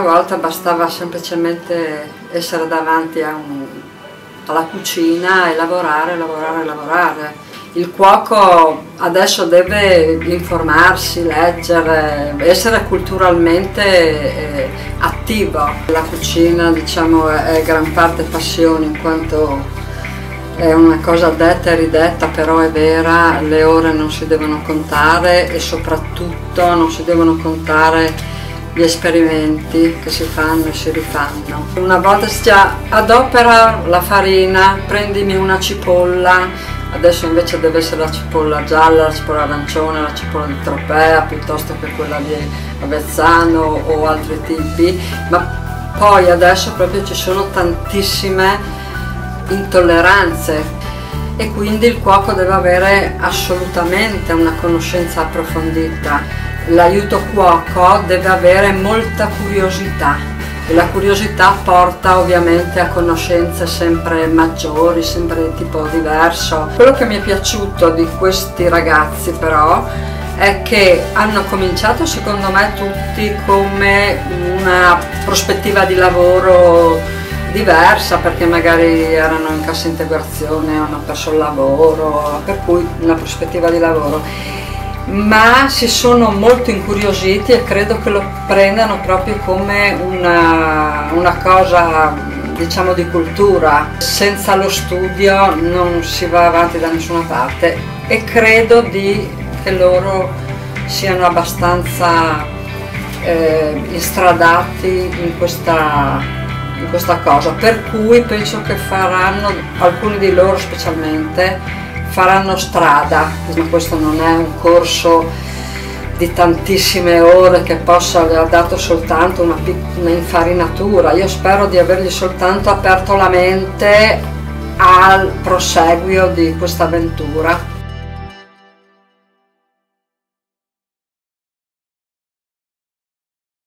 volta bastava semplicemente essere davanti un, alla cucina e lavorare, lavorare, lavorare. Il cuoco adesso deve informarsi, leggere, essere culturalmente eh, attivo. La cucina diciamo, è gran parte passione in quanto è una cosa detta e ridetta, però è vera, le ore non si devono contare e soprattutto non si devono contare gli esperimenti che si fanno e si rifanno. Una volta si già adopera la farina, prendimi una cipolla, adesso invece deve essere la cipolla gialla, la cipolla arancione, la cipolla di tropea piuttosto che quella di Avezzano o altri tipi, ma poi adesso proprio ci sono tantissime intolleranze e quindi il cuoco deve avere assolutamente una conoscenza approfondita. L'aiuto cuoco deve avere molta curiosità e la curiosità porta ovviamente a conoscenze sempre maggiori, sempre di tipo diverso. Quello che mi è piaciuto di questi ragazzi però è che hanno cominciato secondo me tutti come una prospettiva di lavoro diversa perché magari erano in cassa integrazione, hanno perso il lavoro, per cui una prospettiva di lavoro. Ma si sono molto incuriositi e credo che lo prendano proprio come una, una cosa diciamo di cultura. Senza lo studio non si va avanti da nessuna parte e credo di, che loro siano abbastanza eh, istradati in questa in questa cosa, per cui penso che faranno, alcuni di loro specialmente, faranno strada, questo non è un corso di tantissime ore che possa aver dato soltanto una, una infarinatura, io spero di avergli soltanto aperto la mente al proseguio di questa avventura.